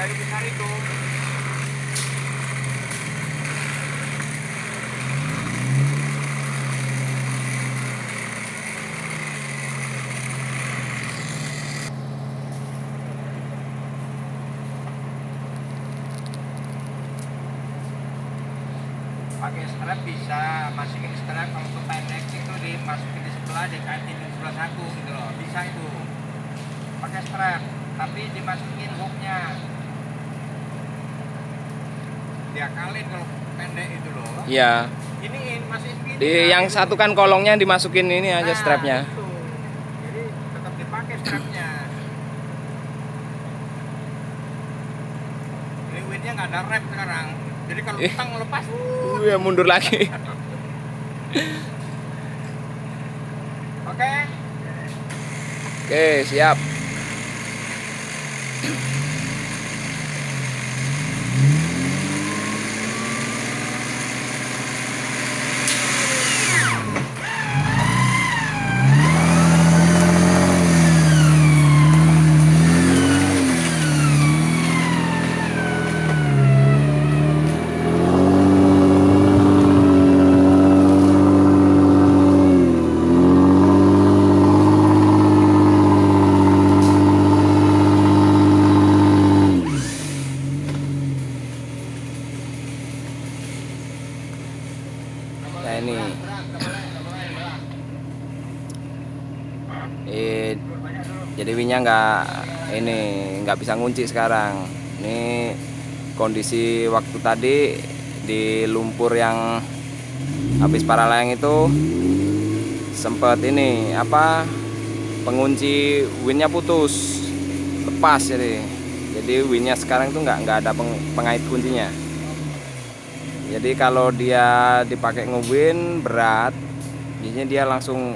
kayu besar itu. Pakai strap bisa masukin strap untuk pendek itu dimasukin di sebelah dikaitin di sebelah saku gitu loh. Bisa itu. Pakai strap tapi dimasukin hooknya diakalin kalau pendek itu loh Iya. ini masih Di kan? yang satu kan kolongnya dimasukin ini aja Nah, strapnya. itu. jadi tetap dipakai strapnya ini windnya nggak ada rem sekarang jadi kalau Eh. utang lepas Uh, ya mundur lagi. oke Oke, siap. Nah ini, eh, jadi winnya nggak ini nggak bisa ngunci sekarang. Ini kondisi waktu tadi di lumpur yang habis paralayang itu sempet ini apa pengunci winnya putus. Lepas jadi. Jadi winnya sekarang tuh nggak nggak ada peng- pengait kuncinya jadi kalau dia dipakai ngewin berat biasanya dia langsung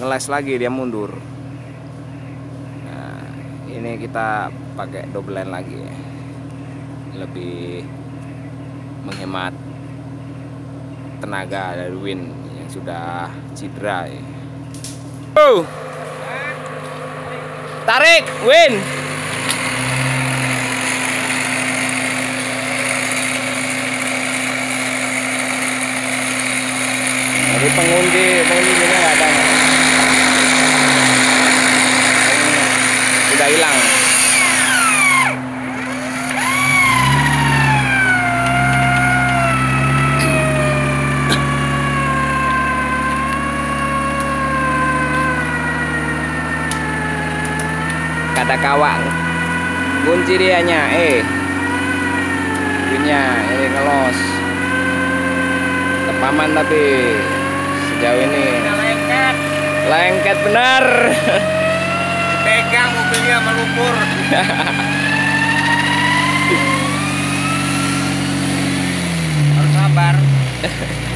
ngeles lagi dia mundur nah ini kita pakai double line lagi lebih menghemat tenaga dari win yang sudah cedera. Oh. Tarik, win. Jadi pengundi, pengundi juga nggak ada. Udah hilang. Kata kawang. Kunci dianya, eh. Winnya, ini ngelos. Tepaman tapi sejauh ini. Lengket lengket benar. Pegang mobilnya melumpur harus sabar.